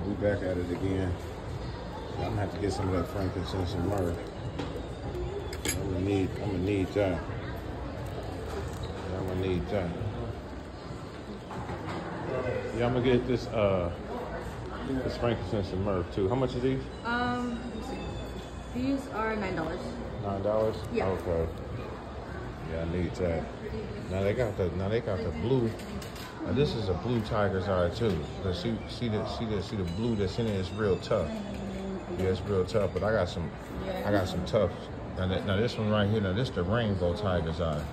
man, we back at it again. I'm gonna have to get some of that frankincense and myrrh. I'm gonna need, I'm gonna need that. I'm gonna need that. Yeah, I'm gonna get this, uh, this frankincense and myrrh too. How much are these? Um, these are nine dollars. Nine dollars? Yeah. Okay. Yeah, I need that. Now they got the now they got the blue. Now this is a blue tiger's eye too. But see see the see the see the blue that's in it is real tough. Yeah, it's real tough. But I got some I got some tough. Now, that, now this one right here, now this the rainbow tiger's eye.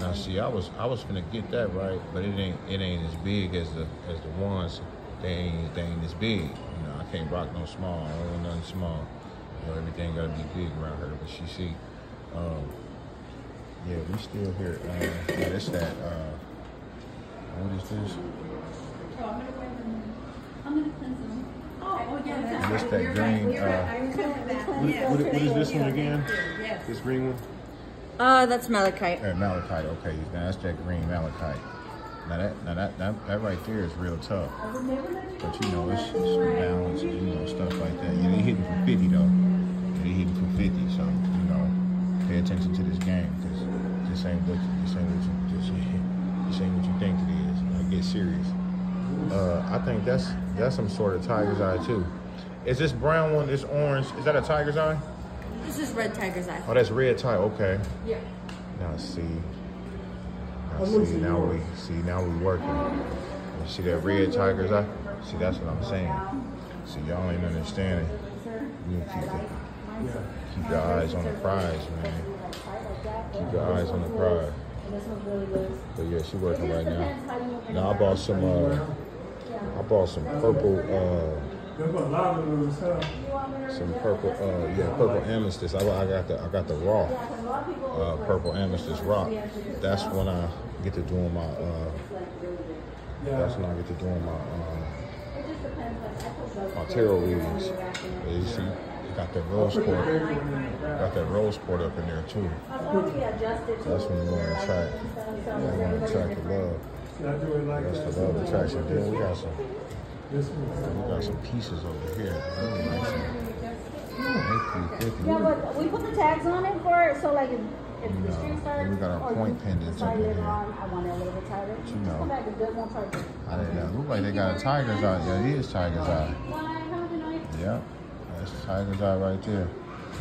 Now see, I was I was gonna get that right, but it ain't it ain't as big as the as the ones. They ain't they ain't as big. You know, I can't rock no small. I don't want nothing small. You know, everything gotta be big around here. But she see, um, yeah, we still here. Uh, yeah, it's that. Uh, what is this? Oh, I'm going to cleanse them. that green. Uh, what, what, what is this one again? This green one? Uh, that's malachite. Uh, malachite. Okay, now that's that green malachite. Now that, now that, that, that right there is real tough. But you know, it's, it's some balance and you know stuff like that. Yeah, they hitting for 50 though. Yeah, they hitting for 50, so you know, pay attention to this game because this ain't what this ain't what you this, this ain't what you think it is. Like, get serious. Uh, I think that's that's some sort of tiger's eye too. Is this brown one? This orange? Is that a tiger's eye? This is red tiger's eye. Oh, that's red tiger. Okay. Yeah. Now see. Now see. Now we see. Now we working. You see that red tiger's eye? See, that's what I'm saying. See, y'all ain't understanding. You keep it. Keep your eyes on the prize, man. Keep your eyes on the prize. But yeah, she working right now. Now I bought some. Uh, I bought some purple. Uh, some purple, uh, yeah, purple amethyst. I, I got the, I got the raw, uh, purple amethyst rock. That's when I get to doing my, uh, that's when I get to doing my, uh, my tarot readings. You see, got that rose quartz, got that rose quartz up in there too. So that's when you want to attract, you want to attract the love. That's the love attraction. Then we got some. We got some pieces over here. Really like some. Yeah, but we put the tags on it for it, so like if, if You the know, street starts. we got our or point you pendants decide up in here. on, I want it a little bit tighter. you know. come back a bit more tighter. I didn't know. Look like they got a tiger's eye. Yeah, it is tiger's eye. Why, I? Yep. Tiger's eye right there.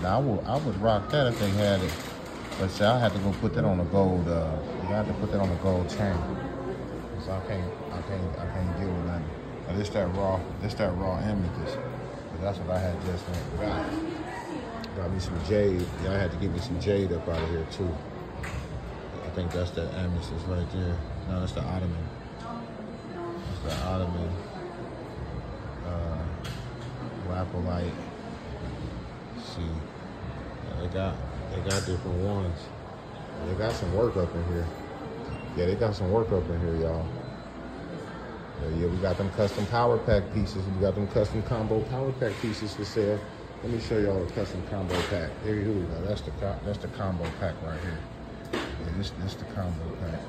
Now I would I would rock that if they had it. But see, I had to go put that on a gold. Uh, you had to put that on a gold chain. Cause I can't I can't I can't deal with nothing. But this that raw this that raw amethyst. But that's what I had just went got. Me some jade. Yeah, I had to get me some jade up out of here too. I think that's that amethyst right there. No, that's the ottoman. That's the ottoman. Uh, lepidolite. See, they got they got different ones. They got some work up in here. Yeah, they got some work up in here, y'all. Yeah, yeah, we got them custom power pack pieces. We got them custom combo power pack pieces for sale. Let me show y'all the custom combo pack. Here, we go. That's the that's the combo pack right here. Yeah, this this the combo pack.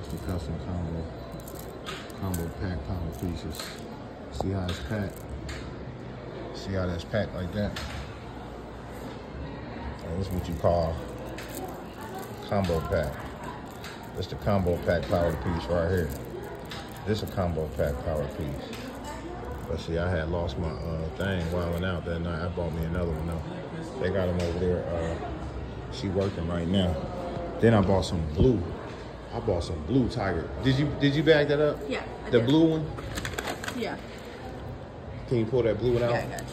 It's the custom combo combo pack power pieces. See how it's packed? See how that's packed like that? This is what you call combo pack. This the combo pack power piece right here. This is a combo pack power piece. But see, I had lost my uh, thing wilding out that night. I bought me another one though. They got them over there. Uh, she working right now. Then I bought some blue. I bought some blue tiger. Did you did you bag that up? Yeah. I The did. blue one? Yeah. Can you pull that blue one out? Yeah, I got you.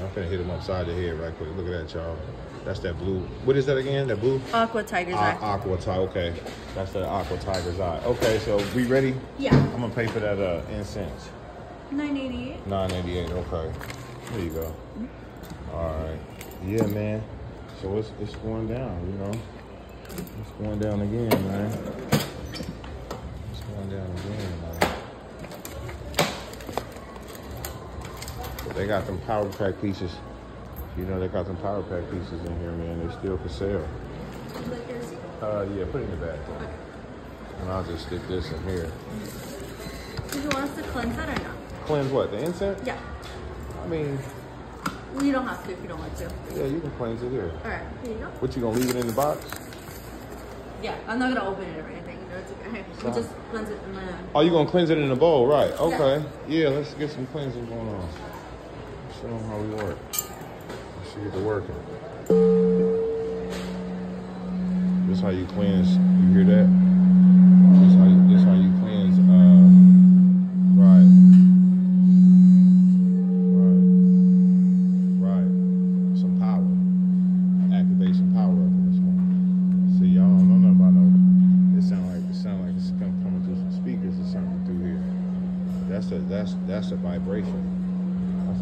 I'm gonna hit him upside the head right quick. Look at that, y'all. That's that blue. What is that again? That blue? Aqua tiger's Uh, eye. aqua tiger. Okay, that's the aqua tiger's eye. Okay, so we ready? Yeah. I'm gonna pay for that uh, incense. Nine eighty eight. Nine eighty eight. Okay. There you go. All right. Yeah, man. So it's it's going down. You know, it's going down again, man. It's going down again, man. But they got them power pack pieces. You know, they got them power pack pieces in here, man. They're still for sale. Uh, yeah, put it in the bag. And I'll just stick this in here. Did you want us to cleanse that or not? Cleanse what? The incense? Yeah. I mean, You don't have to if you don't want to. yeah, you can cleanse it here. All right. Here you go. What you gonna leave it in the box? Yeah. I'm not gonna open it or anything. No, it's okay. We just cleanse it in the. Oh, you gonna cleanse it in a bowl, right? Okay. Yeah, let's get some cleansing going on. Show them how we work. Let's if it working. This how you cleanse. You hear that? This how you, this how you cleanse. Uh, right. Right. Right. Some power. Activate some power up in this one. See, y'all don't know nothing about no. It sound like it sound like it's coming through some speakers or something through here. That's a that's that's a vibration.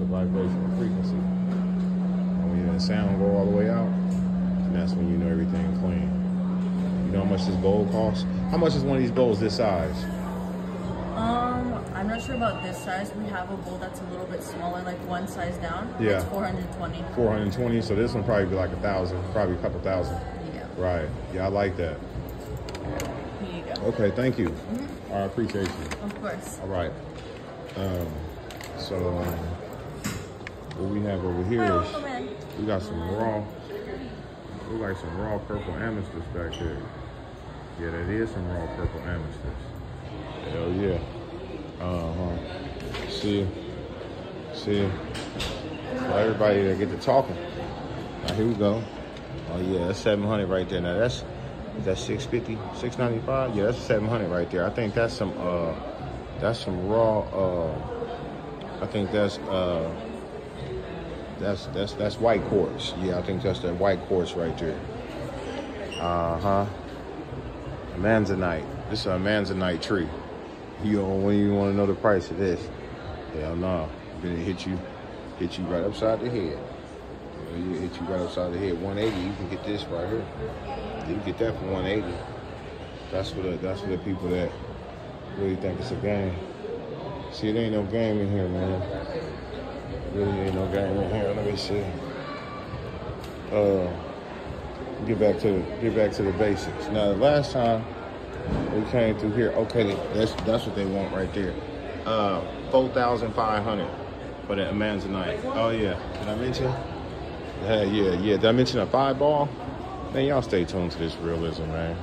That's a vibrational frequency. And when the sound go all the way out, and that's when you know everything clean. You know how much this bowl costs? How much is one of these bowls this size? Um, I'm not sure about this size. We have a bowl that's a little bit smaller, like one size down. Yeah. It's 420. 420. So this one probably be like a thousand, probably a couple thousand. Yeah. Right. Yeah, I like that. Here you go. Okay, thank you. I appreciate you. Of course. All right. Um, so um, what we have over here Hi, is welcome we got some raw, we like some raw purple amethyst back there. Yeah, that is some raw purple amethyst. Hell yeah. Uh huh. See, see. So everybody that get to talking. Now here we go. Oh yeah, that's 700 right there. Now that's is that 650, 695? Yeah, that's 700 right there. I think that's some uh that's some raw uh I think that's uh that's that's that's white quartz. Yeah, I think that's that white quartz right there. Uh-huh. Manzanite. This is a manzanite tree. You don't when you want to know the price of this. Hell no. Then it hit you hit you right upside the head. You hit you right upside the head. 180, you can get this right here. You can get that for 180. That's for the that's for the people that really think it's a game. See, it ain't no game in here, man. Really ain't no game in here. Let me see. Uh, get back to the, get back to the basics. Now, the last time we came through here, okay, that's that's what they want right there. Uh, four thousand five hundred for the Amanzanite. Oh yeah, did I mention? Yeah, yeah, yeah. Did I mention a five ball? Man, y'all stay tuned to this realism, man.